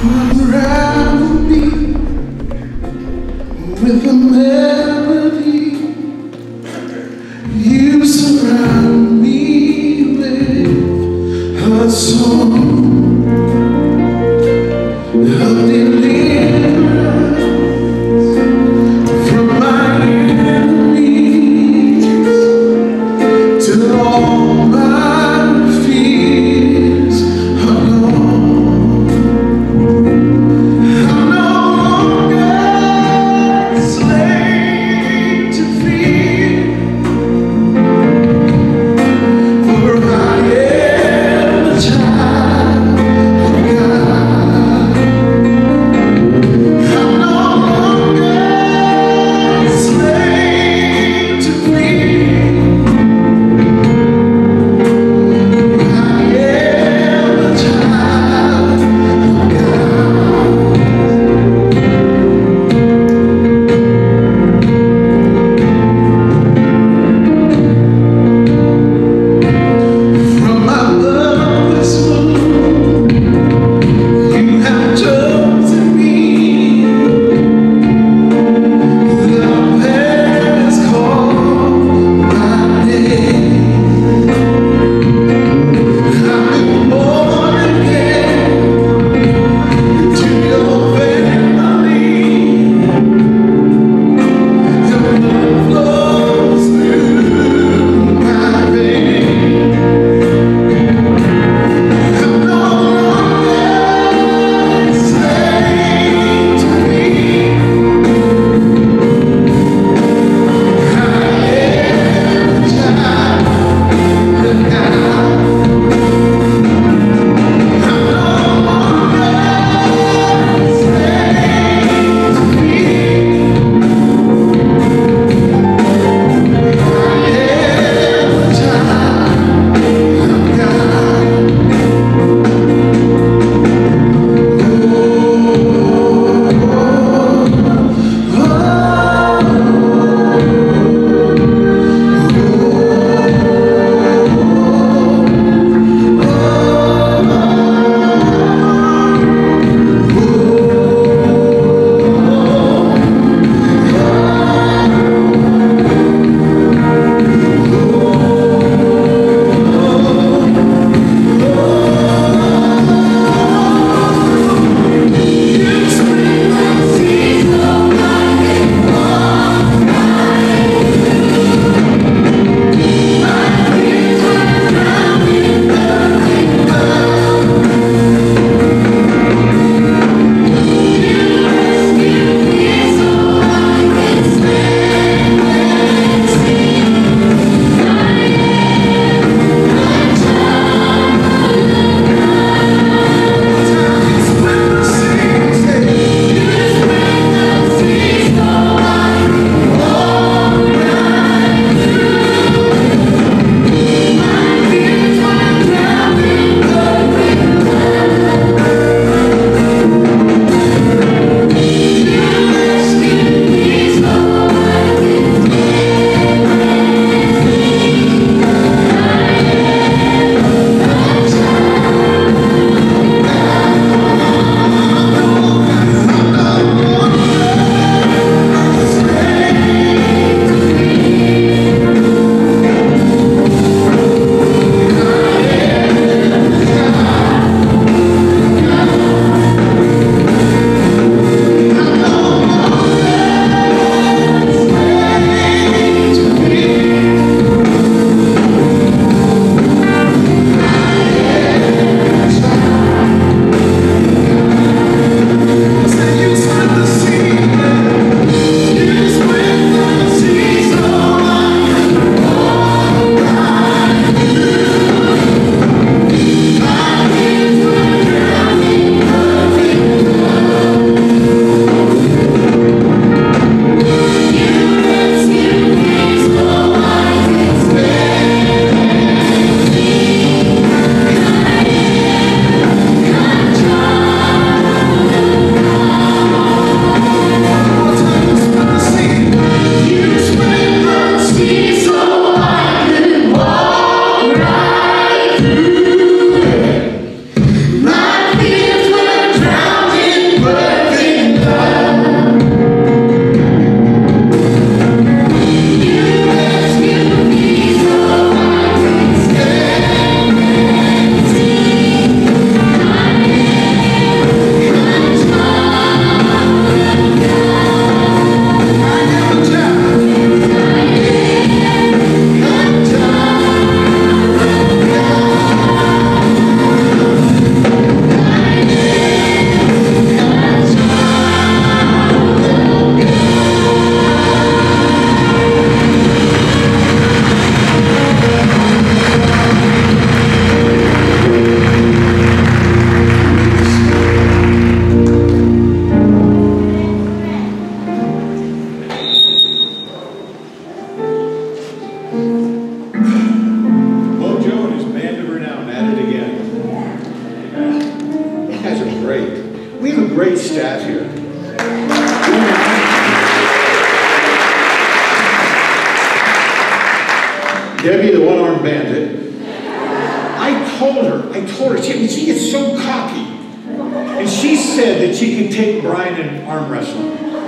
Unravel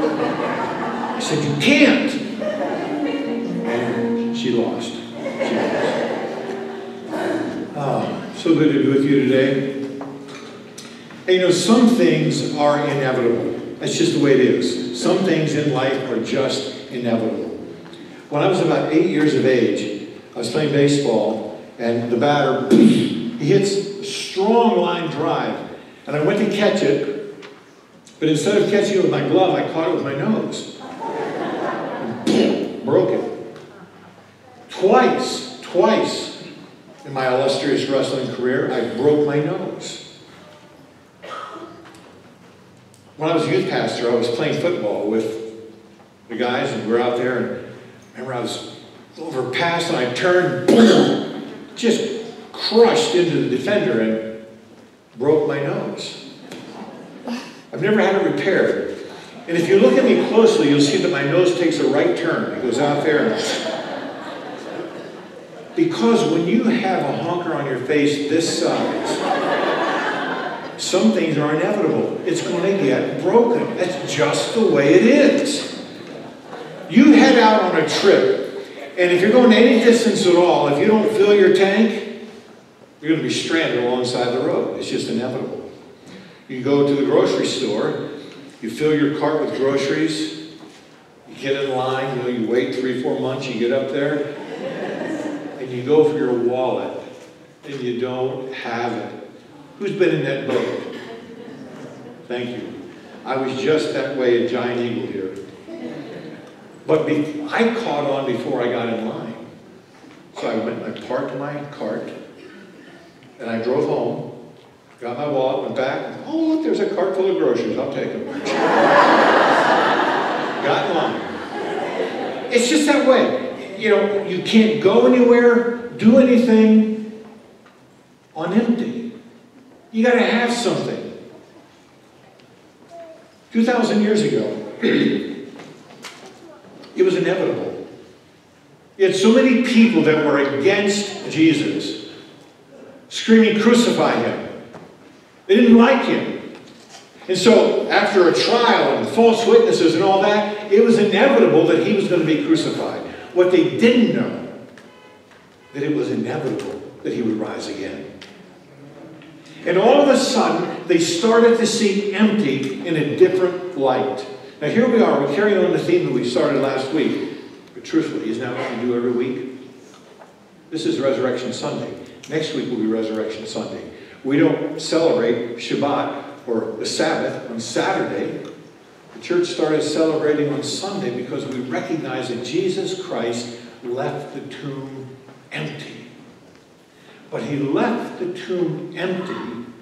I said, you can't. And she lost. She lost. Oh, so good to be with you today. And you know, some things are inevitable. That's just the way it is. Some things in life are just inevitable. When I was about eight years of age, I was playing baseball, and the batter, he hits a strong line drive. And I went to catch it, but instead of catching it with my glove, I caught it with my nose. Broke it. Twice, twice in my illustrious wrestling career, I broke my nose. When I was a youth pastor, I was playing football with the guys, and we were out there, and I remember I was over pass, and I turned, boom, just crushed into the defender and broke my nose. I've never had it repaired. And if you look at me closely, you'll see that my nose takes a right turn. It goes out there. Because when you have a honker on your face this size, some things are inevitable. It's going to get broken. That's just the way it is. You head out on a trip, and if you're going any distance at all, if you don't fill your tank, you're going to be stranded alongside the road. It's just inevitable. You go to the grocery store, you fill your cart with groceries, you get in line, you know, you wait three, four months, you get up there, and you go for your wallet, and you don't have it. Who's been in that boat? Thank you. I was just that way at Giant Eagle here. But be, I caught on before I got in line. So I went, I parked my cart, and I drove home, got my wallet, went back, oh, look, there's a cart full of groceries, I'll take them. got line. It's just that way. You know, you can't go anywhere, do anything on empty. You got to have something. 2,000 years ago, it was inevitable. You had so many people that were against Jesus, screaming, Crucify him. They didn't like him. And so, after a trial and false witnesses and all that, it was inevitable that he was going to be crucified. What they didn't know, that it was inevitable that he would rise again. And all of a sudden, they started to see empty in a different light. Now, here we are. We're carrying on the theme that we started last week. But truthfully, isn't that what we do every week? This is Resurrection Sunday. Next week will be Resurrection Sunday. We don't celebrate Shabbat or the Sabbath on Saturday. The church started celebrating on Sunday because we recognize that Jesus Christ left the tomb empty. But he left the tomb empty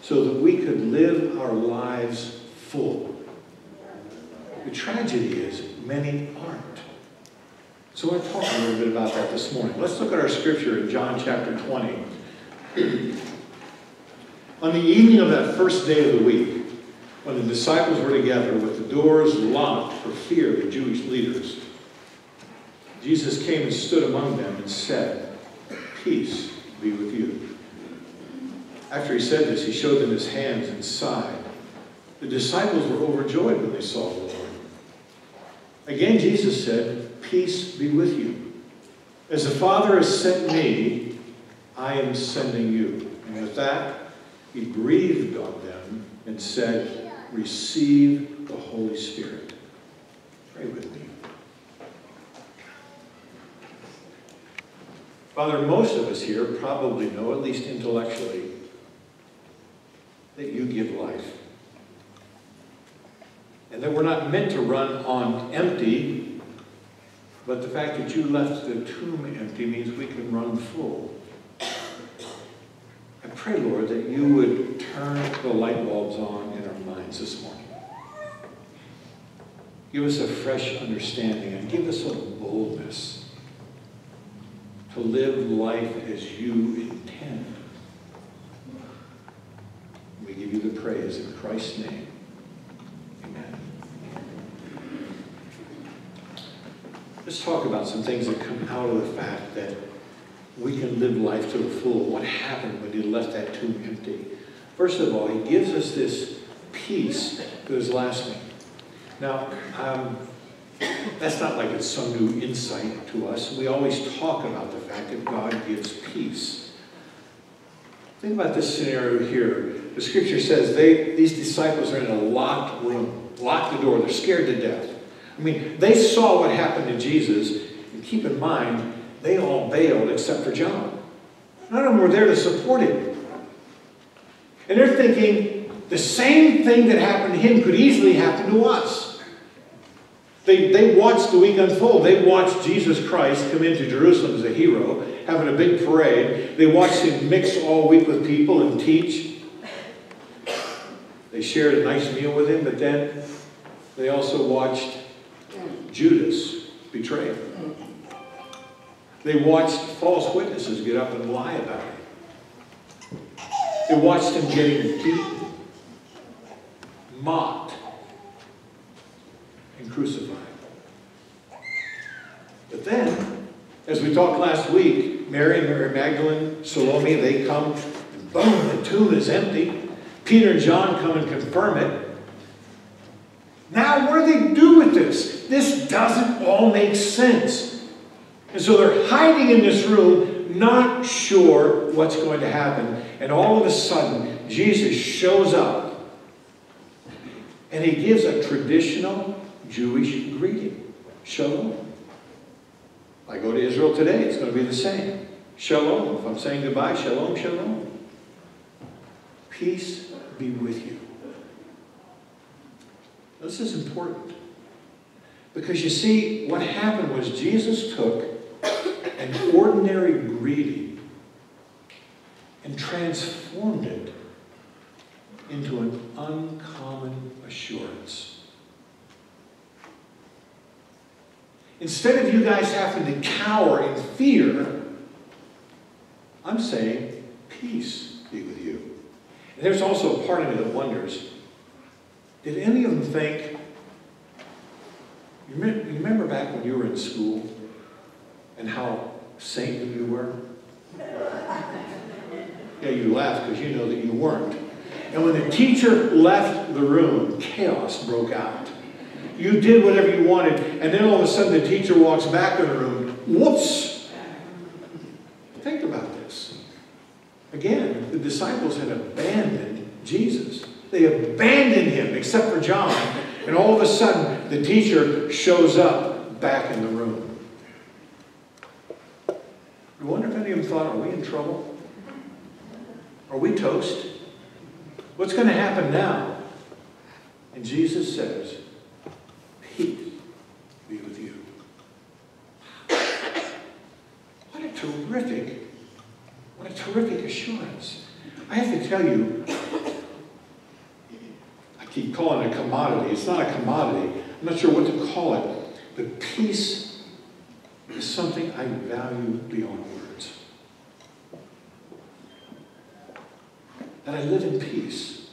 so that we could live our lives full. The tragedy is many aren't. So I want to talk a little bit about that this morning. Let's look at our scripture in John chapter 20. On the evening of that first day of the week, when the disciples were together with the doors locked for fear of the Jewish leaders, Jesus came and stood among them and said, Peace be with you. After he said this, he showed them his hands and side. The disciples were overjoyed when they saw the Lord. Again, Jesus said, Peace be with you. As the Father has sent me, I am sending you. And with that, he breathed on them and said, Receive the Holy Spirit. Pray with me. Father, most of us here probably know, at least intellectually, that you give life. And that we're not meant to run on empty, but the fact that you left the tomb empty means we can run full. Pray, Lord, that you would turn the light bulbs on in our minds this morning. Give us a fresh understanding and give us a boldness to live life as you intend. We give you the praise. in Christ's name. Amen. Let's talk about some things that come out of the fact that we can live life to the full. What happened when he left that tomb empty? First of all, he gives us this peace that is lasting. Now, um, that's not like it's some new insight to us. We always talk about the fact that God gives peace. Think about this scenario here. The scripture says they, these disciples are in a locked room, locked the door, they're scared to death. I mean, they saw what happened to Jesus, and keep in mind, they all bailed except for John. None of them were there to support him. And they're thinking the same thing that happened to him could easily happen to us. They, they watched the week unfold. They watched Jesus Christ come into Jerusalem as a hero, having a big parade. They watched him mix all week with people and teach. They shared a nice meal with him, but then they also watched Judas betray him. They watched false witnesses get up and lie about him. They watched him getting beaten, mocked, and crucified. But then, as we talked last week, Mary, Mary Magdalene, Salome, they come, and boom, the tomb is empty. Peter and John come and confirm it. Now, what do they do with this? This doesn't all make sense. And so they're hiding in this room, not sure what's going to happen. And all of a sudden, Jesus shows up. And he gives a traditional Jewish greeting Shalom. I go to Israel today, it's going to be the same. Shalom. If I'm saying goodbye, shalom, shalom. Peace be with you. This is important. Because you see, what happened was Jesus took an ordinary greeting and transformed it into an uncommon assurance. Instead of you guys having to cower in fear, I'm saying, peace be with you. And there's also a part of me that wonders, did any of them think, you remember, you remember back when you were in school and how saintly you were? Yeah, you laugh because you know that you weren't. And when the teacher left the room, chaos broke out. You did whatever you wanted, and then all of a sudden the teacher walks back in the room. Whoops! Think about this. Again, the disciples had abandoned Jesus. They abandoned him, except for John. And all of a sudden, the teacher shows up back in the room. I wonder if any of them thought, are we in trouble? Are we toast? What's going to happen now? And Jesus says, Peace be with you. What a terrific, what a terrific assurance. I have to tell you, I keep calling it a commodity. It's not a commodity. I'm not sure what to call it. But peace is something I value beyond words. That I live in peace.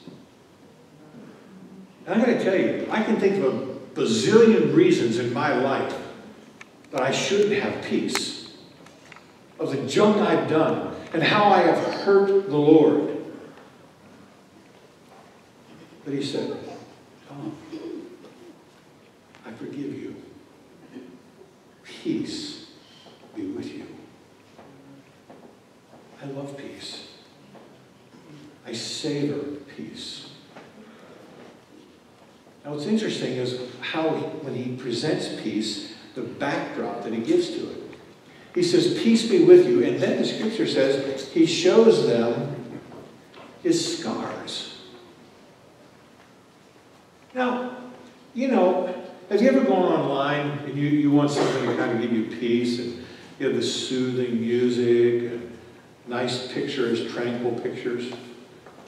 And I'm going to tell you, I can think of a bazillion reasons in my life that I shouldn't have peace. Of the junk I've done and how I have hurt the Lord. But he said, Tom, I forgive you. Peace be with you. I love peace. I savor peace. Now, what's interesting is how, he, when he presents peace, the backdrop that he gives to it. He says, Peace be with you. And then the scripture says, He shows them his scars. Now, you know, have you ever gone online and you, you want something to kind of give you peace and you have the soothing music and nice pictures, tranquil pictures?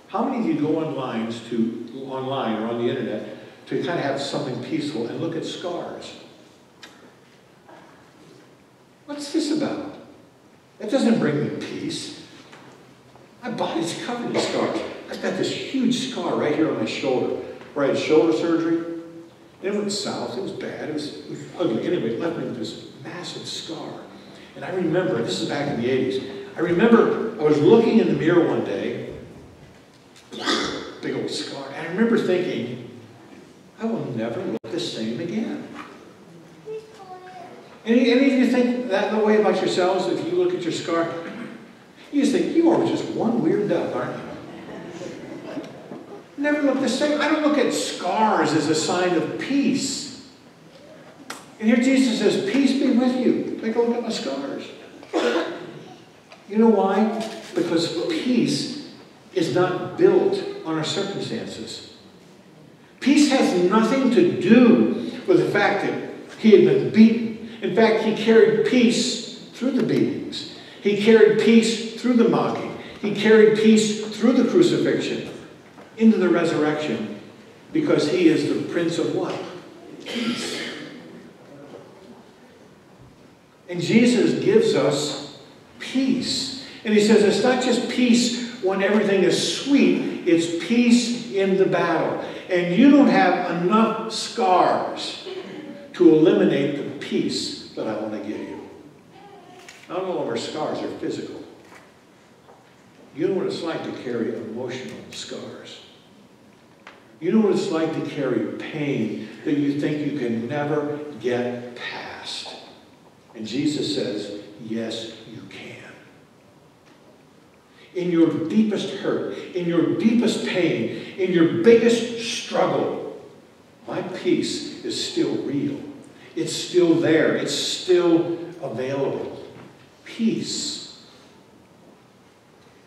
How many of you go online to online or on the internet to kind of have something peaceful and look at scars? What's this about? That doesn't bring me peace. My body's covered in scars. I've got this huge scar right here on my shoulder where I had shoulder surgery. It went south. It was bad. It was, it was ugly. Anyway, it left me with this massive scar. And I remember, this is back in the 80s, I remember I was looking in the mirror one day, big old scar, and I remember thinking, I will never look the same again. Any, any of you think that the way about yourselves if you look at your scar? You just think, you are just one weird duck, aren't you? Never look the same. I don't look at scars as a sign of peace. And here Jesus says, Peace be with you. Take a look at my scars. You know why? Because peace is not built on our circumstances. Peace has nothing to do with the fact that he had been beaten. In fact, he carried peace through the beatings. He carried peace through the mocking. He carried peace through the crucifixion into the resurrection because he is the Prince of what? Peace. And Jesus gives us peace. And he says it's not just peace when everything is sweet, it's peace in the battle. And you don't have enough scars to eliminate the peace that I want to give you. Not all of our scars are physical. You know what it's like to carry emotional scars. You know what it's like to carry pain that you think you can never get past. And Jesus says, yes, you can. In your deepest hurt, in your deepest pain, in your biggest struggle, my peace is still real. It's still there. It's still available. Peace.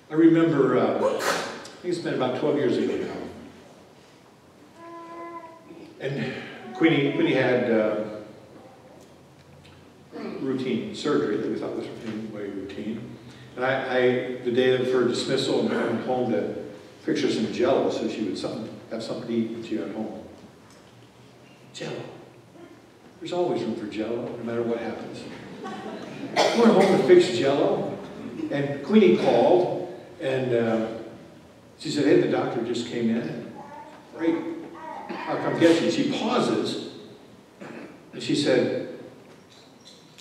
I remember, uh, I think it's been about 12 years ago now. And Queenie, Queenie had uh, routine surgery that we thought was way routine. And I, I, the day of her dismissal, I went home to fix her some jello so she would something, have something to eat when she got home. Jello. There's always room for jello, no matter what happens. I went home to fix jello, and Queenie called, and uh, she said, hey, the doctor just came in. Great. I'll come get you. She pauses, and she said,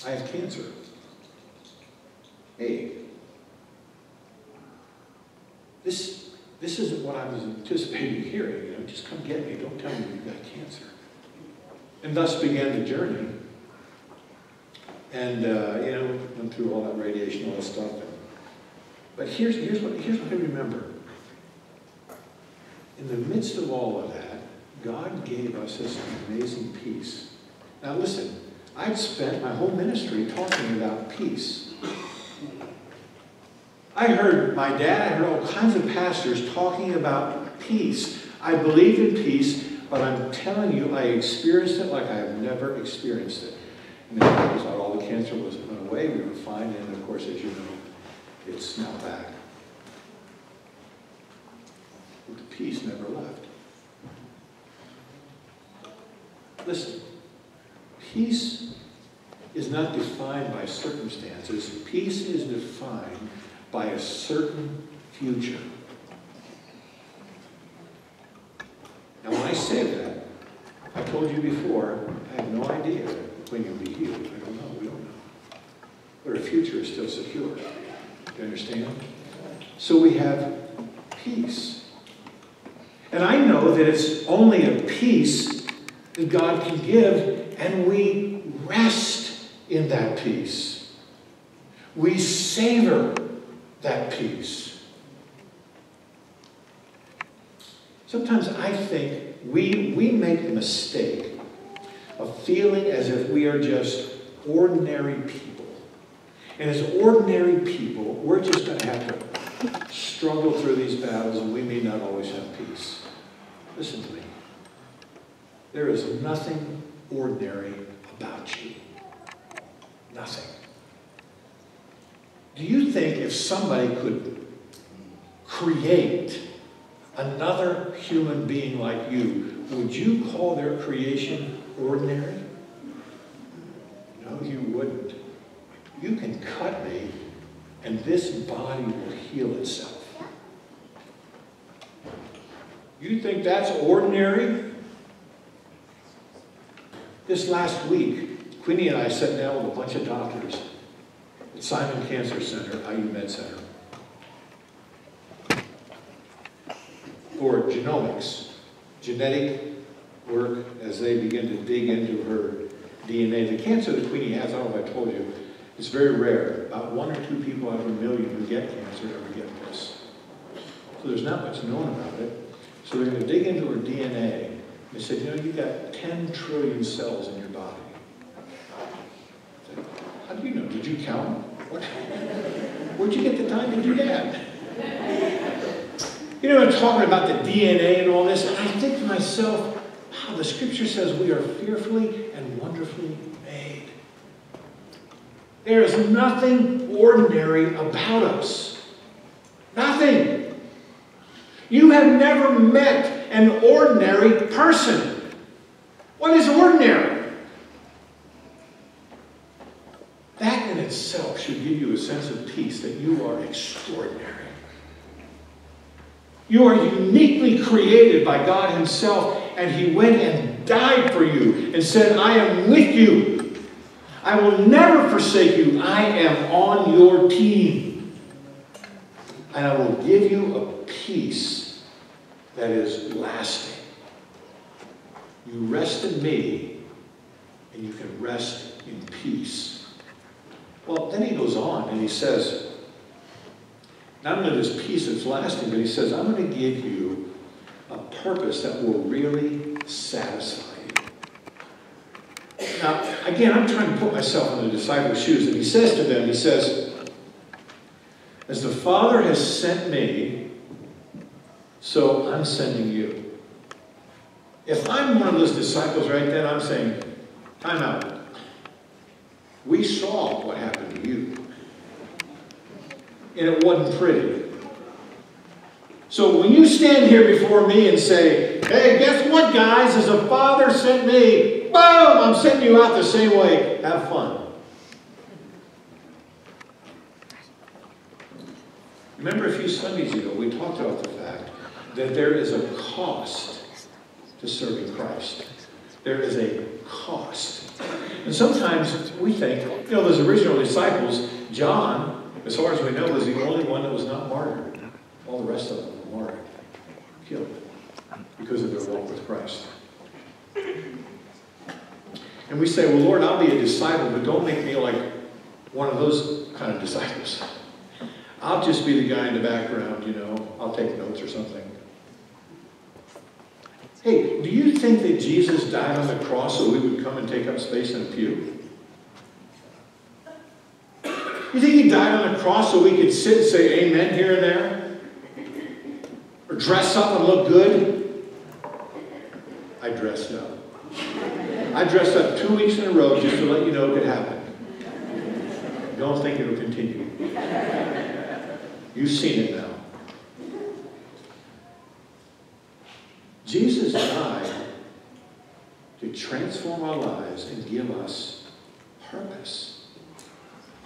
I have cancer. Hey, this, this isn't what I was anticipating hearing. You know, just come get me. Don't tell me you've got cancer. And thus began the journey. And, uh, you know, went through all that radiation, all that stuff. But here's, here's, what, here's what I remember. In the midst of all of that, God gave us this amazing peace. Now listen, I've spent my whole ministry talking about peace. I heard my dad, I heard all kinds of pastors talking about peace. I believed in peace, but I'm telling you, I experienced it like I have never experienced it. And then we thought all the cancer was went away, we were fine, and of course, as you know, it's now back. But the peace never left. Listen, peace is not defined by circumstances. Peace is defined by a certain future. Now, when I say that, I told you before, I have no idea when you'll be healed. I don't know. We don't know. But our future is still secure. You understand? So we have peace. And I know that it's only a peace that God can give, and we rest in that peace. We savor that peace. Sometimes I think we, we make the mistake of feeling as if we are just ordinary people. And as ordinary people, we're just going to have to struggle through these battles and we may not always have peace. Listen to me. There is nothing ordinary about you. Nothing. Do you think if somebody could create another human being like you, would you call their creation ordinary? No, you wouldn't. You can cut me, and this body will heal itself. You think that's ordinary? This last week, Queenie and I sat down with a bunch of doctors Simon Cancer Center, IU Med Center, for genomics, genetic work as they begin to dig into her DNA. The cancer that Queenie has, I don't know if I told you, is very rare. About one or two people out of a million who get cancer ever get this. So there's not much known about it. So they're going to dig into her DNA. They said, you know, you've got 10 trillion cells in your body. How do you know? Did you count? What? Where'd you get the time to do that? You know, I'm talking about the DNA and all this, and I think to myself, wow, the scripture says we are fearfully and wonderfully made. There is nothing ordinary about us. Nothing. You have never met an ordinary person. What is ordinary? That in itself should give you a sense of peace that you are extraordinary. You are uniquely created by God Himself, and He went and died for you and said, I am with you. I will never forsake you. I am on your team. And I will give you a peace that is lasting. You rest in me, and you can rest in peace. Well, then he goes on and he says, not only this peace that's lasting, but he says, I'm going to give you a purpose that will really satisfy you. Now, again, I'm trying to put myself in the disciples' shoes, and he says to them, he says, As the Father has sent me, so I'm sending you. If I'm one of those disciples right then, I'm saying, time out. We saw what happened to you. And it wasn't pretty. So when you stand here before me and say, hey, guess what, guys? As a father sent me, boom, I'm sending you out the same way. Have fun. Remember a few Sundays ago, we talked about the fact that there is a cost to serving Christ. There is a cost. And sometimes we think, you know, those original disciples, John, as far as we know, was the only one that was not martyred. All the rest of them were martyred, killed, because of their walk with Christ. And we say, well, Lord, I'll be a disciple, but don't make me like one of those kind of disciples. I'll just be the guy in the background, you know, I'll take notes or something. Hey, do you think that Jesus died on the cross so we would come and take up space in a pew? You think he died on the cross so we could sit and say amen here and there? Or dress up and look good? I dressed up. I dressed up two weeks in a row just to let you know it could happen. Don't think it'll continue. You've seen it now. Jesus died to our lives and give us purpose,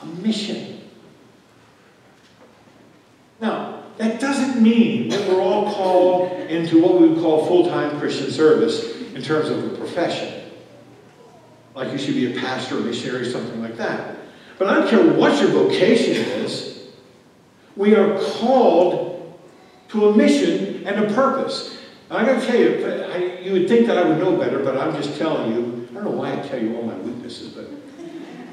a mission. Now, that doesn't mean that we're all called into what we would call full-time Christian service in terms of a profession. Like you should be a pastor or missionary, something like that. But I don't care what your vocation is, we are called to a mission and a purpose. And I got to tell you, I, you would think that I would know better, but I'm just telling you. I don't know why I tell you all my weaknesses, but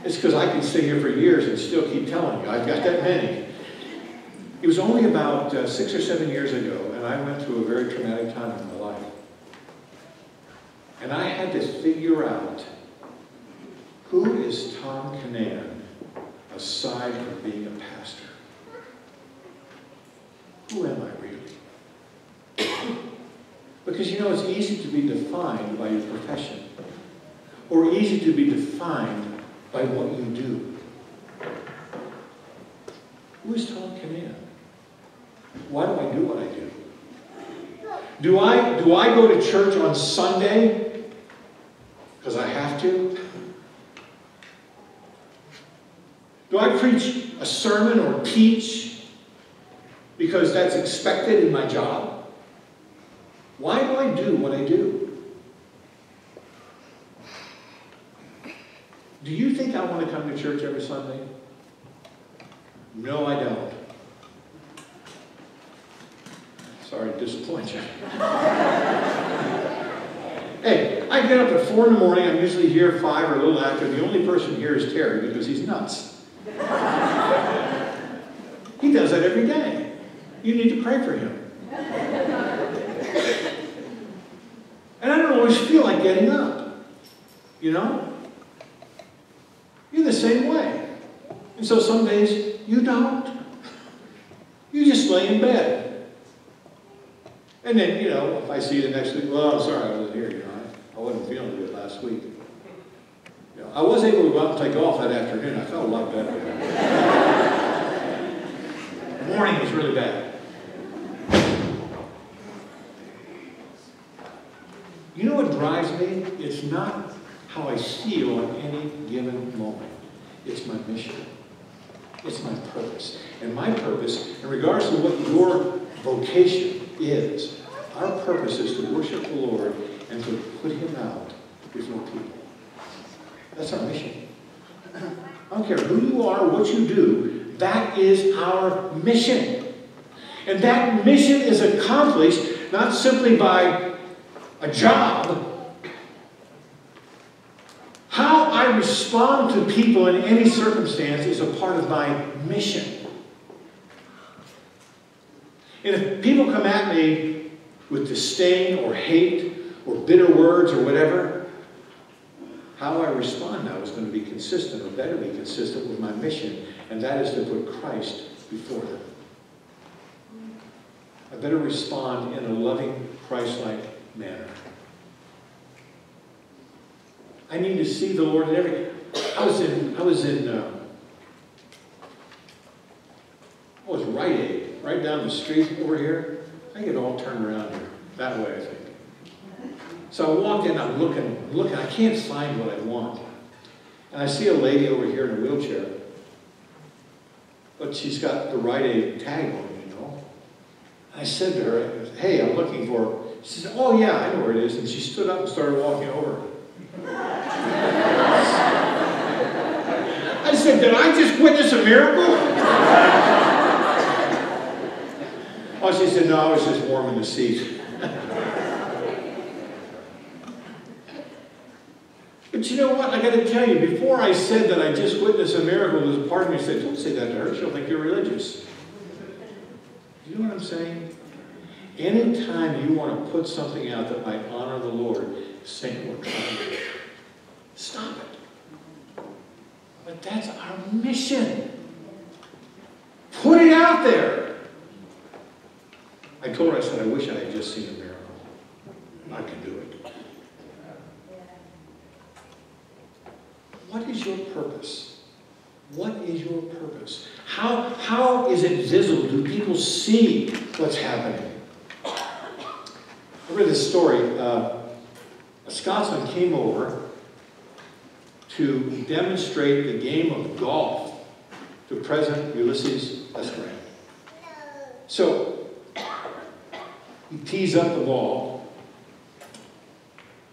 it's because I can stay here for years and still keep telling you. I've got that many. It was only about uh, six or seven years ago, and I went through a very traumatic time in my life. And I had to figure out who is Tom Kinnan aside from being a pastor? Who am I really? Because you know, it's easy to be defined by your profession, or easy to be defined by what you do. Who is Tom Kinnan? Why do I do what I do? Do I, do I go to church on Sunday because I have to? Do I preach a sermon or teach because that's expected in my job? Why do I do what I do? Do you think I want to come to church every Sunday? No, I don't. Sorry to disappoint you. hey, I get up at 4 in the morning. I'm usually here 5 or a little after. The only person here is Terry because he's nuts. he does that every day. You need to pray for him. And I don't always feel like getting up. You know? Same way. And so some days you don't. You just lay in bed. And then, you know, if I see you the next week, well, I'm sorry I wasn't here, you know, I, wasn't feeling good last week. You know, I was able to go out and take golf that afternoon. I felt a lot better. the morning was really bad. You know what drives me? It's not how I feel on any given moment. It's my mission. It's my purpose. And my purpose, in regards to what your vocation is, our purpose is to worship the Lord and to put Him out before people. That's our mission. I don't care who you are, what you do, that is our mission. And that mission is accomplished not simply by a job, how I respond to people in any circumstance is a part of my mission. And if people come at me with disdain or hate or bitter words or whatever, how I respond now is going to be consistent or better be consistent with my mission, and that is to put Christ before them. I better respond in a loving, Christ-like manner. I need to see the Lord in every. I was in. I was in. Uh, I was Rite Aid, right down the street over here. I get all turned around here that way, I think. So I walked in. I'm looking, looking. I can't find what I want, and I see a lady over here in a wheelchair, but she's got the Rite Aid tag on. You know. I said to her, "Hey, I'm looking for." She said, "Oh yeah, I know where it is." And she stood up and started walking over. I said, Did I just witness a miracle? oh, she said, No, I was just warming the seat. but you know what? I got to tell you, before I said that I just witnessed a miracle, there's part of me said, Don't say that to her. She'll think you're religious. You know what I'm saying? Anytime you want to put something out that might honor the Lord, stop it. But that's our mission. Put it out there. I told her, I said, I wish I had just seen a miracle. And I can do it. What is your purpose? What is your purpose? How, how is it visible? Do people see what's happening? I read this story. Uh, a Scotsman came over to demonstrate the game of golf to President Ulysses S. Grant. So, he tees up the ball.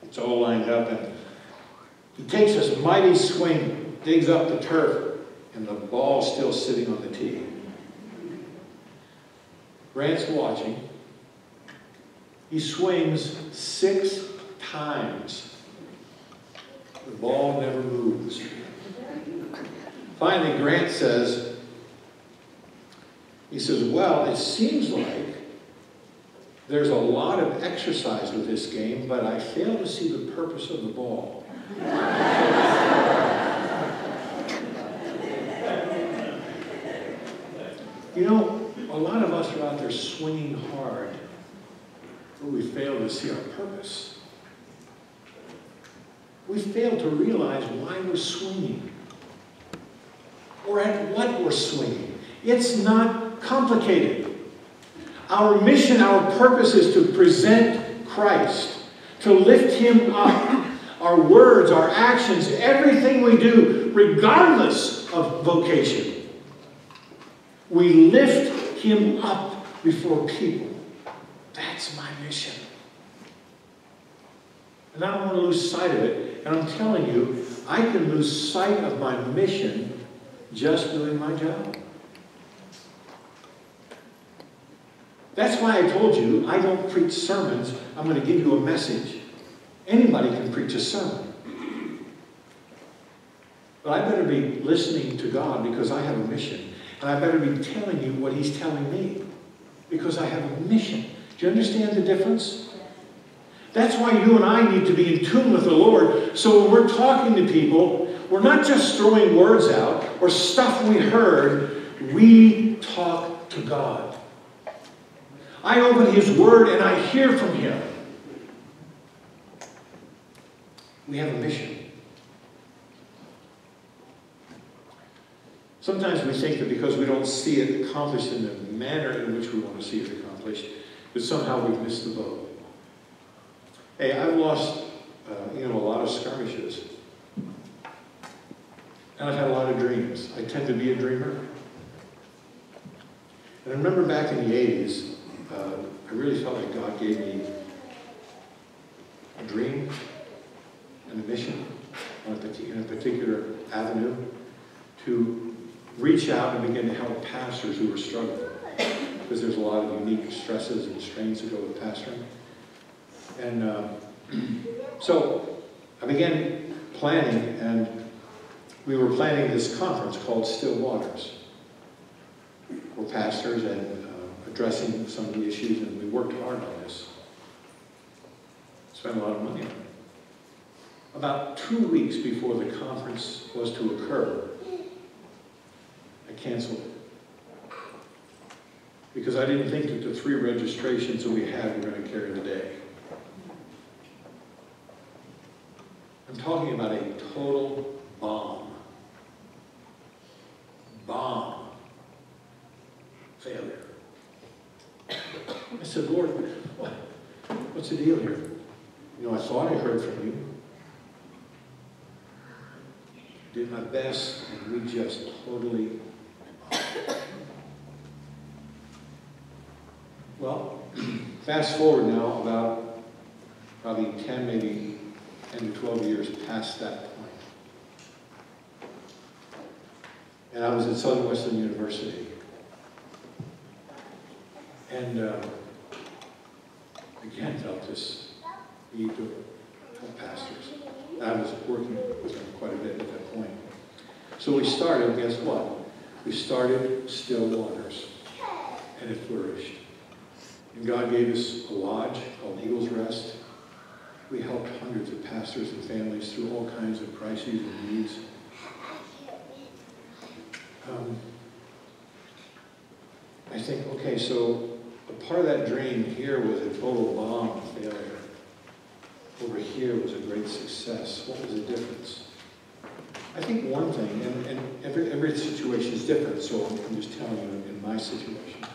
It's all lined up, and he takes this mighty swing, digs up the turf, and the ball's still sitting on the tee. Grant's watching. He swings six times. The ball never moves. Finally, Grant says, he says, well, it seems like there's a lot of exercise with this game, but I fail to see the purpose of the ball. you know, a lot of us are out there swinging hard, but we fail to see our purpose. We fail to realize why we're swinging or at what we're swinging. It's not complicated. Our mission, our purpose is to present Christ, to lift Him up. Our words, our actions, everything we do, regardless of vocation, we lift Him up before people. That's my mission. And I don't want to lose sight of it. And I'm telling you, I can lose sight of my mission just doing my job. That's why I told you I don't preach sermons. I'm going to give you a message. Anybody can preach a sermon. But I better be listening to God because I have a mission. And I better be telling you what He's telling me because I have a mission. Do you understand the difference? That's why you and I need to be in tune with the Lord. So when we're talking to people, we're not just throwing words out or stuff we heard, we talk to God. I open His Word and I hear from Him. We have a mission. Sometimes we think that because we don't see it accomplished in the manner in which we want to see it accomplished, that somehow we've missed the boat. Hey, I've lost, uh, you know, a lot of skirmishes. And I've had a lot of dreams. I tend to be a dreamer. And I remember back in the 80s, uh, I really felt like God gave me a dream and a mission on a in a particular avenue to reach out and begin to help pastors who were struggling. Because there's a lot of unique stresses and strains that go with pastoring. And uh, so I began planning, and we were planning this conference called Still Waters for pastors and uh, addressing some of the issues, and we worked hard on this. Spent a lot of money on it. About two weeks before the conference was to occur, I canceled it. Because I didn't think that the three registrations that we had were going to carry the day. I'm talking about a total bomb. Bomb. Failure. I said, Lord, what, what's the deal here? You know, I thought I heard from you. Did my best, and we just totally. Well, fast forward now about probably 10, maybe 10 to 12 years past that point. And I was at Southern Wesleyan University. And uh, again, felt this need to help pastors. I was working with them quite a bit at that point. So we started, guess what? We started Still Waters, and it flourished. And God gave us a lodge called Eagles Rest. We helped hundreds of pastors and families through all kinds of crises and needs. Um, I think, okay, so a part of that dream here was a total bomb failure. Over here was a great success. What was the difference? I think one thing, and, and every, every situation is different, so I'm, just telling you in my situation.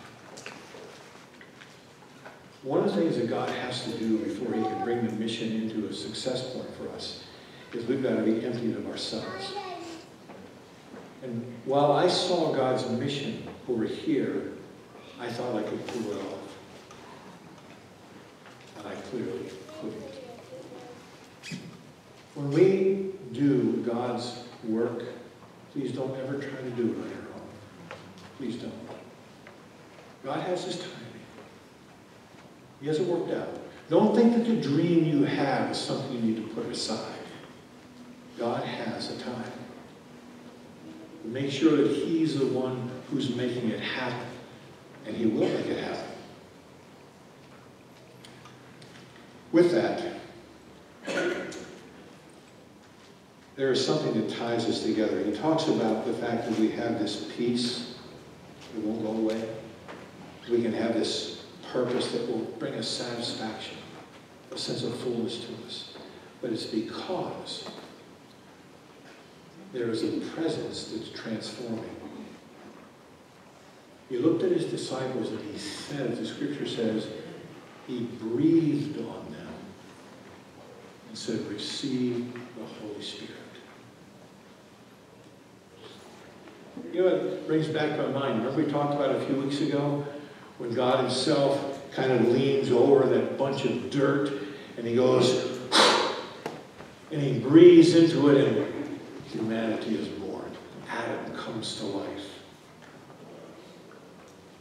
One of the things that God has to do before He can bring the mission into a success point for us is we've got to be emptied of ourselves. And while I saw God's mission over here, I thought I could pull it off. And I clearly couldn't. When we do God's work, please don't ever try to do it on your own. Please don't. God has His timing. He hasn't worked out. Don't think that the dream you have is something you need to put aside. God has a time. Make sure that He's the one who's making it happen, and He will make it happen. With that, there is something that ties us together. He talks about the fact that we have this peace It won't go away. We can have this purpose that will bring us satisfaction, a sense of fullness to us. But it's because there is a presence that's transforming. He looked at his disciples and he said, the scripture says, he breathed on them and said, receive the Holy Spirit. You know what brings back my mind? Remember we talked about a few weeks ago when God himself kind of leans over that bunch of dirt and he goes, And he breathes into it, and humanity is born. Adam comes to life.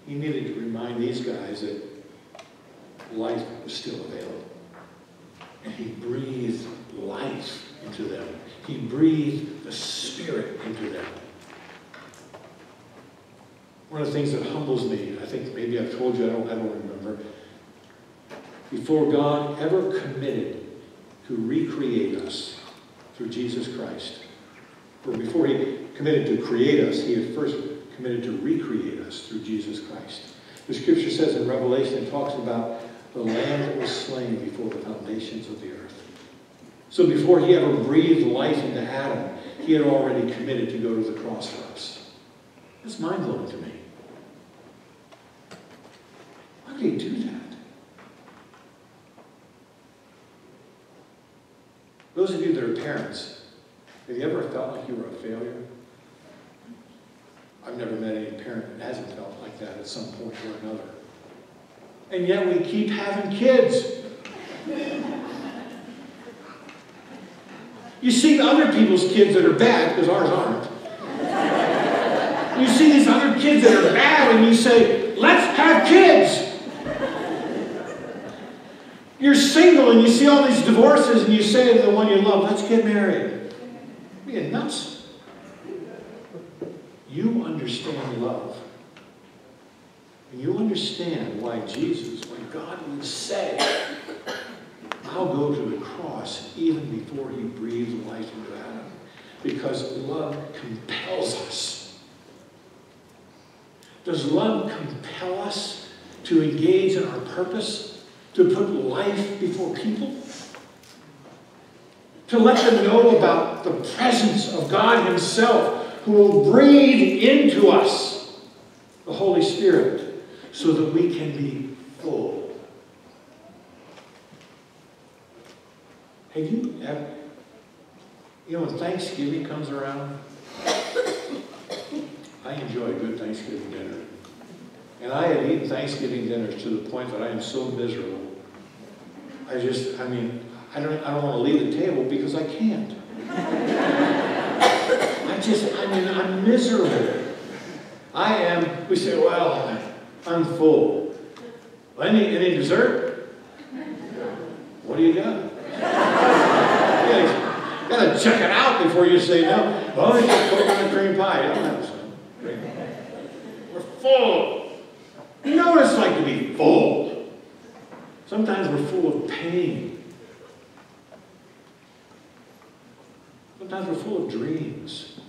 He needed to remind these guys that life was still available. And he breathed life into them. He breathed the Spirit into them. One of the things that humbles me, I think maybe I've told you, I don't, I don't remember, before God ever committed to recreate us through Jesus Christ, or before he committed to create us, he had first committed to recreate us through Jesus Christ. The scripture says in Revelation, it talks about the lamb that was slain before the foundations of the earth. So before he ever breathed life into Adam, he had already committed to go to the cross for us. That's mind blowing to me. Why would he do that? Those of you that are parents, have you ever felt like you were a failure? I've never met any parent that hasn't felt like that at some point or another. And yet we keep having kids. You see other people's kids that are bad because ours aren't. You see these other kids that are bad and you say, let's have kids. You're single and you see all these divorces and you say to the one you love, let's get married. You're nuts. You understand love. You understand why Jesus, why God would say, I'll go to the cross even before he breathed life into Adam. Because love compels us. Does love compel us to engage in our purpose? To put life before people? To let them know about the presence of God Himself who will breathe into us the Holy Spirit so that we can be full. Have you, have, you know, when Thanksgiving comes around, I enjoy a good Thanksgiving dinner. And I have eaten Thanksgiving dinners to the point that I am so miserable. I just, I mean, I don't, I don't want to leave the table because I can't. I just, I mean, I'm miserable. I am, we say, well, I'm full. Any, any dessert? What do you got? you gotta check it out before you say no. Just coconut cream pie. I don't have. We're full. You know what it's like to be full. Sometimes we're full of pain. Sometimes we're full of dreams.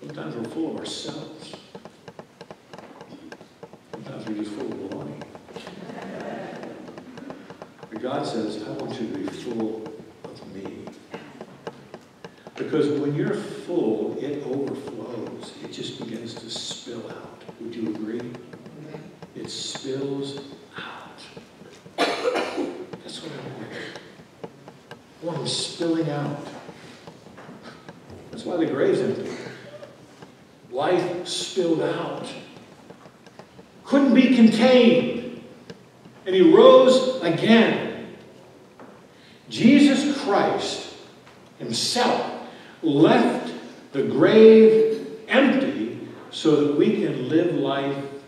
Sometimes we're full of ourselves. Sometimes we're just full of belonging. But God says, I want you to be full. Because when you're full, it overflows. It just begins to spill out. Would you agree? Mm-hmm. It spills out. That's what I want. I want them spilling out. That's why the grave's empty. Life spilled out. Couldn't be contained. And he rose again. Jesus Christ himself left the grave empty so that we can live life